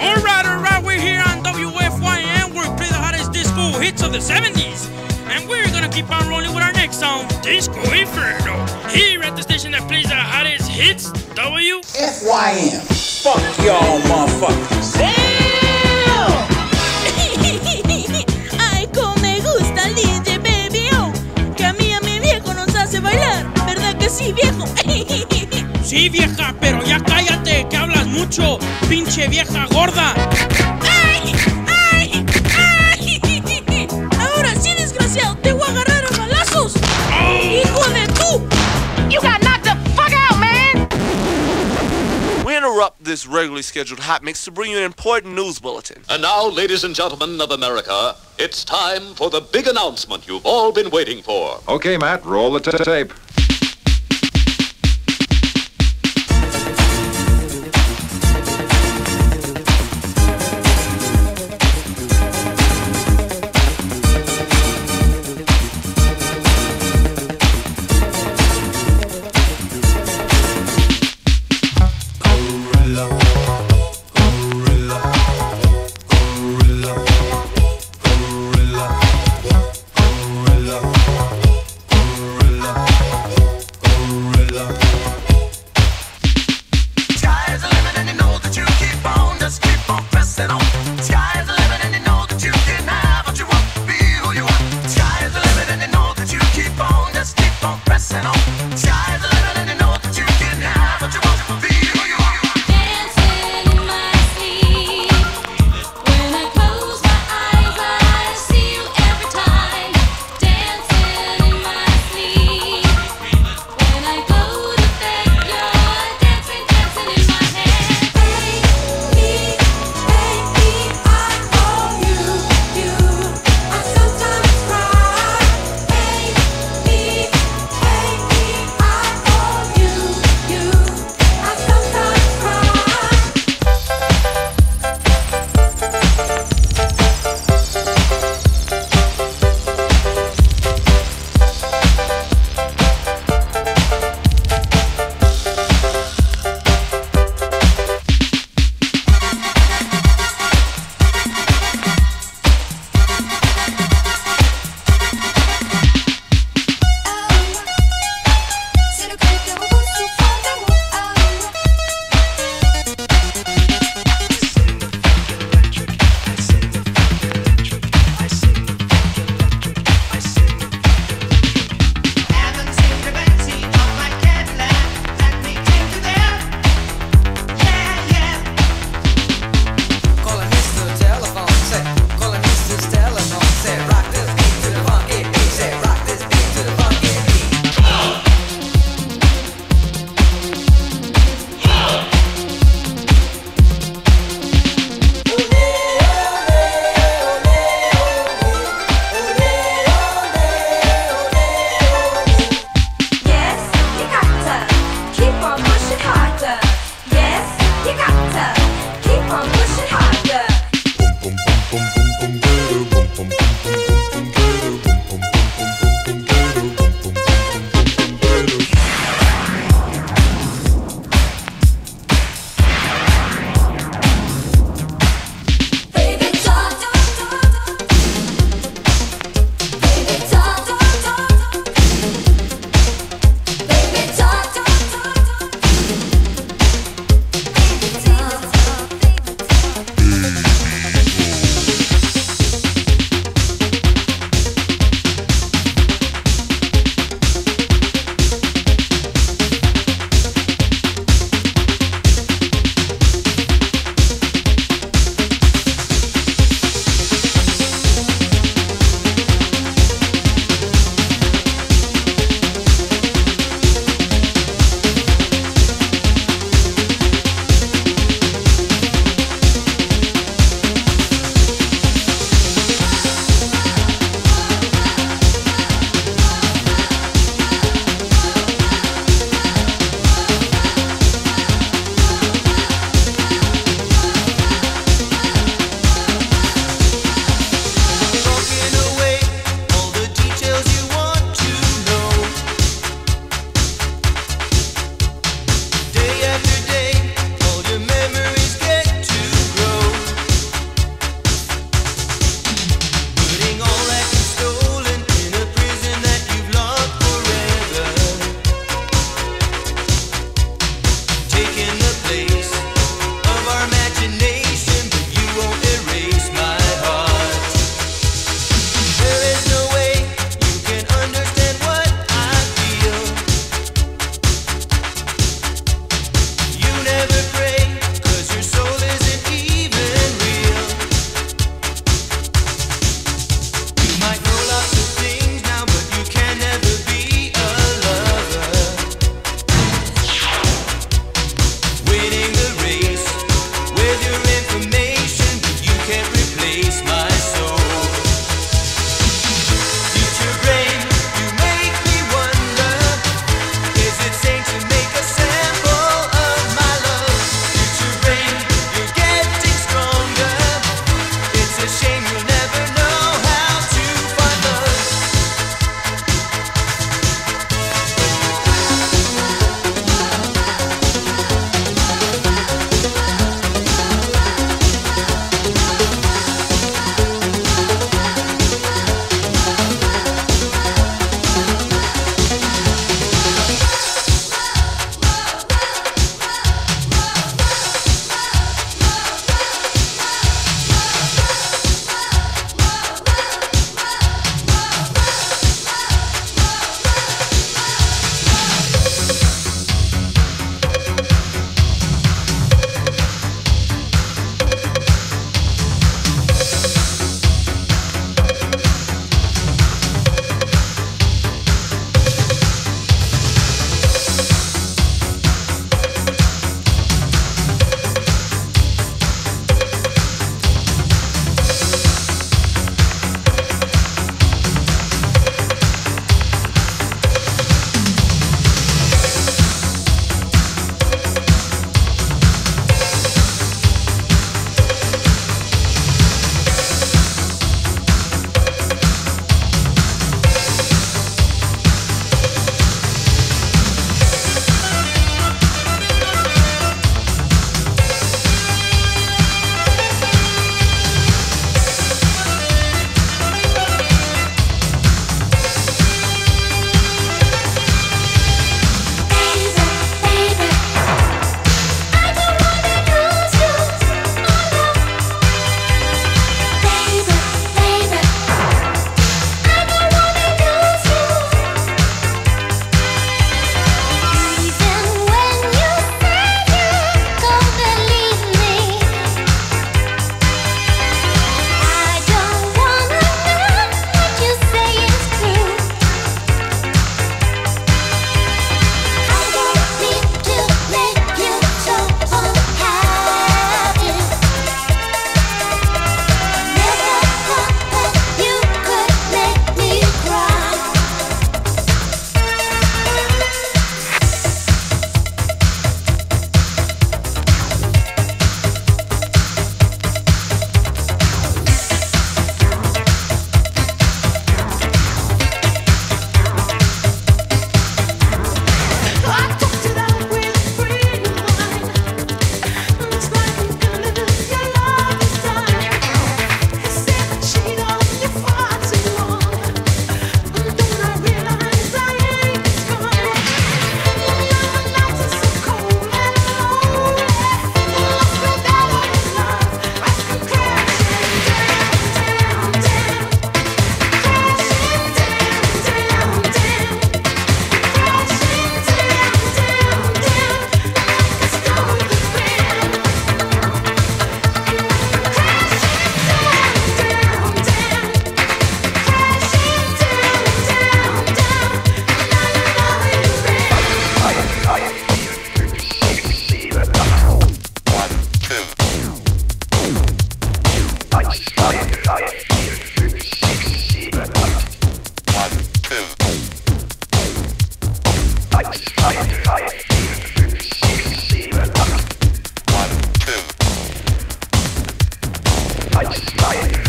All right, all right, we're here on WFYN. We're playing the hottest disco hits of the 70s. And we're gonna keep on rolling with our next song, Disco Inferno. Here at the station that plays the hottest hits, W. FYM. Fuck y'all Sí, vieja, pero ya cállate, que hablas mucho, pinche vieja gorda. ¡Ay! ¡Ay! ¡Ay! Ahora sí, desgraciado, te voy a agarrar a balazos ¡Hijo de tú! You got knocked the fuck out, man! We interrupt this regularly scheduled hot mix to bring you an important news bulletin. And now, ladies and gentlemen of America, it's time for the big announcement you've all been waiting for. Okay, Matt, roll the tape. love.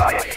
Quiet.